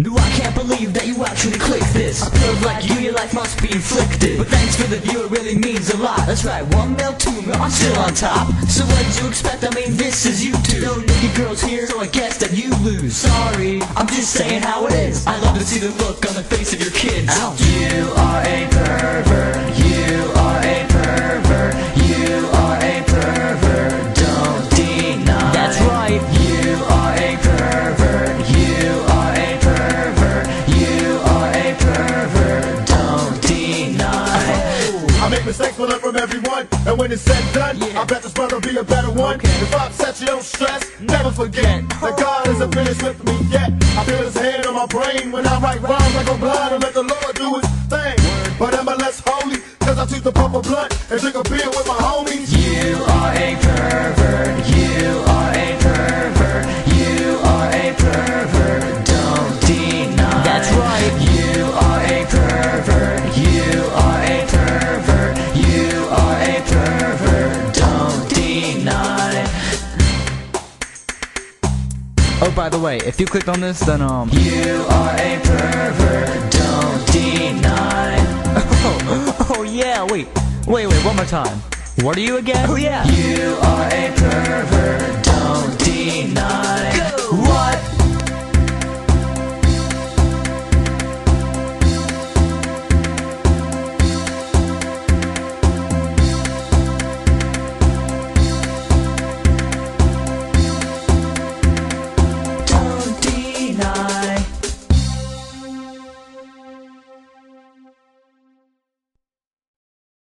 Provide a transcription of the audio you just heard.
No, I can't believe that you actually clicked this. A perv like you, your life must be inflicted. But thanks for the view, it really means a lot. That's right, one mil, two mil, I'm still on top. So what did you expect? I mean, this is YouTube. No naked girls here, so I guess that you lose. Sorry, I'm just saying how it is. I love to see the look on the face of your kids. Make mistakes, but learn from everyone. And when it's said and done, Yeah. I bet this brother will be a better one. If I upset you, don't stress. Never forget that God isn't finished with me yet. I feel His hand on my brain when I write rhymes. like I go blind and let the Lord do His thing. But am I less holy? Cause I choose to pump a blunt and drink a beer with my homies. You by the way, if you clicked on this, then um. You are a pervert. Don't deny. Oh, oh yeah. Wait, wait, wait. One more time. What are you again? Oh yeah. You are a pervert. Don't deny. What